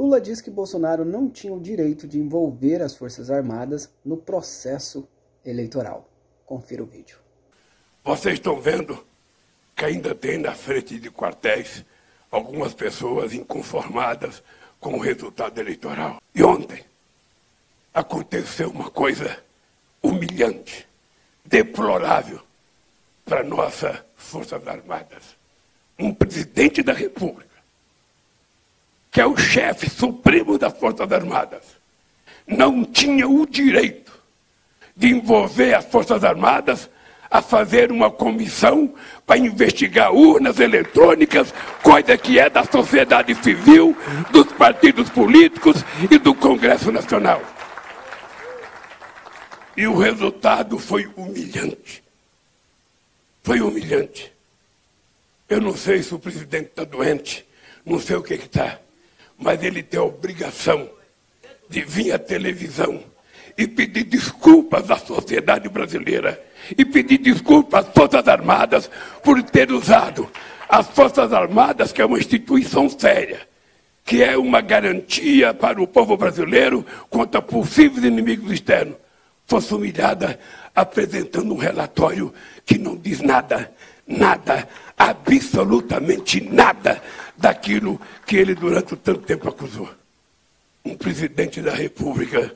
Lula diz que Bolsonaro não tinha o direito de envolver as Forças Armadas no processo eleitoral. Confira o vídeo. Vocês estão vendo que ainda tem na frente de quartéis algumas pessoas inconformadas com o resultado eleitoral. E ontem aconteceu uma coisa humilhante, deplorável para nossas Forças Armadas. Um presidente da República, que é o chefe supremo das Forças Armadas, não tinha o direito de envolver as Forças Armadas a fazer uma comissão para investigar urnas eletrônicas, coisa que é da sociedade civil, dos partidos políticos e do Congresso Nacional. E o resultado foi humilhante. Foi humilhante. Eu não sei se o presidente está doente, não sei o que está, mas ele tem a obrigação de vir à televisão e pedir desculpas à sociedade brasileira e pedir desculpas às Forças Armadas por ter usado as Forças Armadas, que é uma instituição séria, que é uma garantia para o povo brasileiro contra possíveis inimigos externos, fosse humilhada apresentando um relatório que não diz nada, nada, absolutamente nada daquilo que ele durante tanto tempo acusou. Um presidente da República,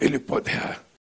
ele pode errar.